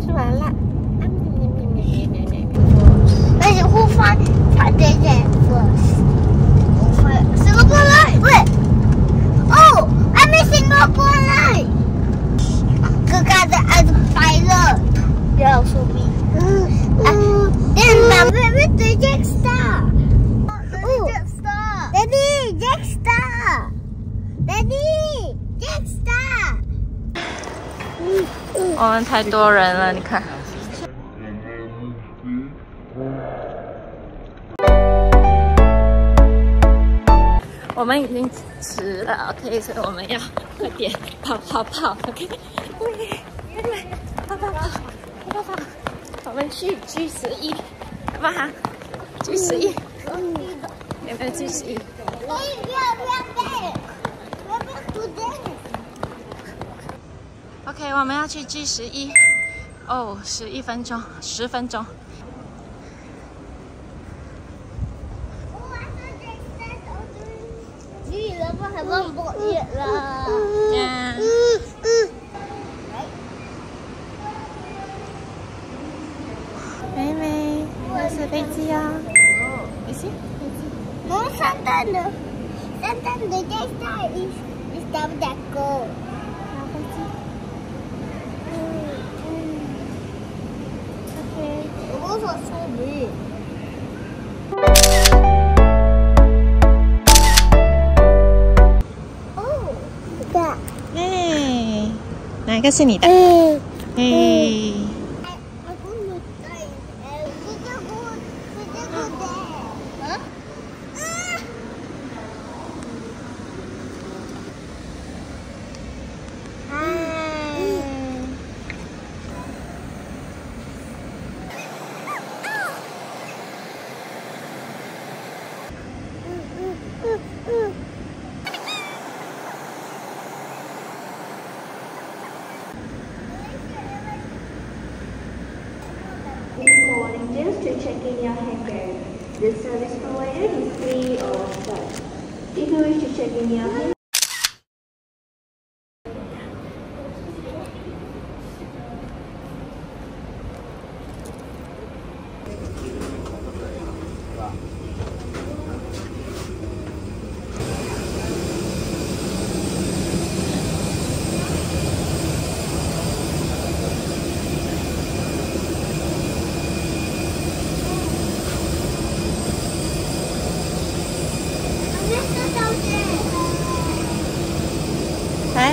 吃完了。而且护发它这件不会是个过来，喂，哦，还没醒过过来，哥哥的耳朵白了，要说明，嗯嗯，电脑妹妹对 Jack Star，哦，Daddy Jack Star，Daddy Jack Star，我们太多人了，你看。我们已经迟了，OK，所以我们要快点跑跑跑，OK，跑跑跑跑跑跑，我们去 G 十一，好不好？G 十一，有没有 G 十一？不要不要不要不要读的。OK，我们要去 G 十一，哦，十一分钟，十分钟。雨了吗？还忘不雨了。嗯嗯嗯。飞机啊！你是飞机？我们上蛋的，上蛋的在下一一打不打飞机。嗯嗯。OK。我说出鱼。哦，这个。哎，哪一个是你的？嗯。哎。Just to check in your handbag. This service provided is free of charge. If you wish to check in your hand.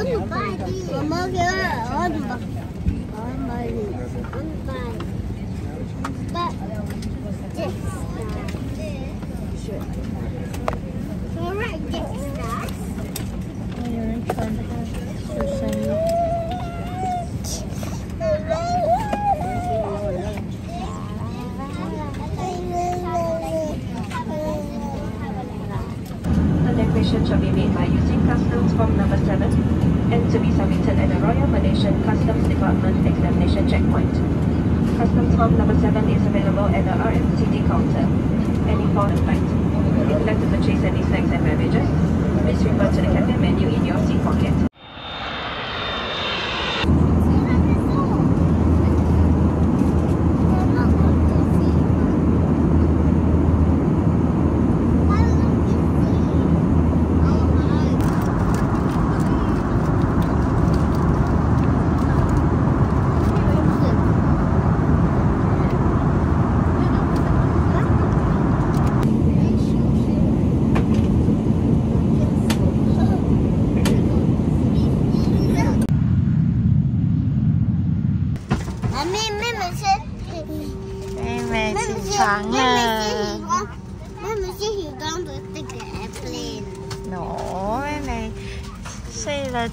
我 The shall be made by using customs form number 7 and to be submitted at the Royal Malaysian Customs Department examination checkpoint. Customs form number 7 is available at the RMCD counter. Any important fact. If you'd like to purchase any snacks and beverages, please refer to the cafe menu in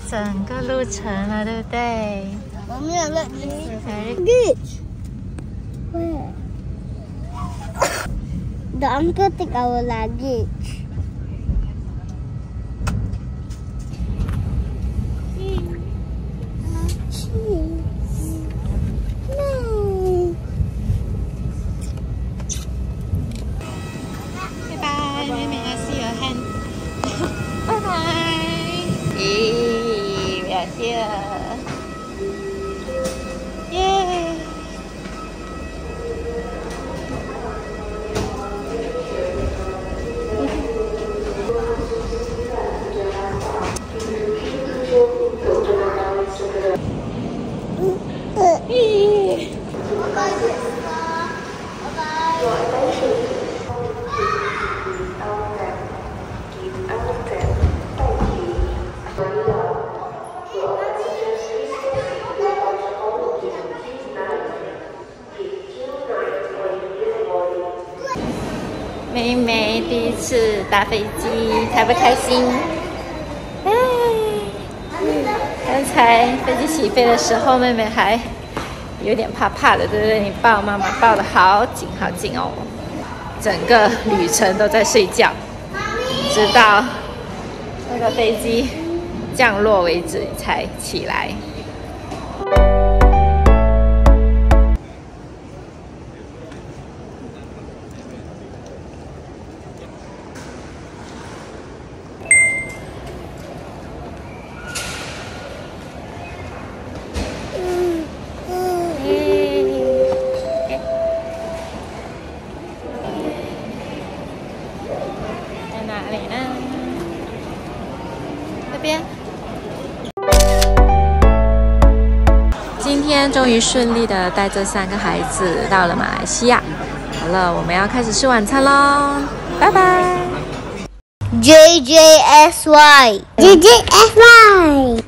整个路程了，对不对？我没有认真学。Very Luggage. Where? The uncle take our luggage. Yeah. 妹妹第一次搭飞机，开不开心？哎，刚才飞机起飞的时候，妹妹还有点怕怕的，对不对？你抱妈妈抱的好紧好紧哦，整个旅程都在睡觉，直到那个飞机降落为止才起来。终于顺利的带着三个孩子到了马来西亚。好了，我们要开始吃晚餐喽，拜拜。J J S Y J J S Y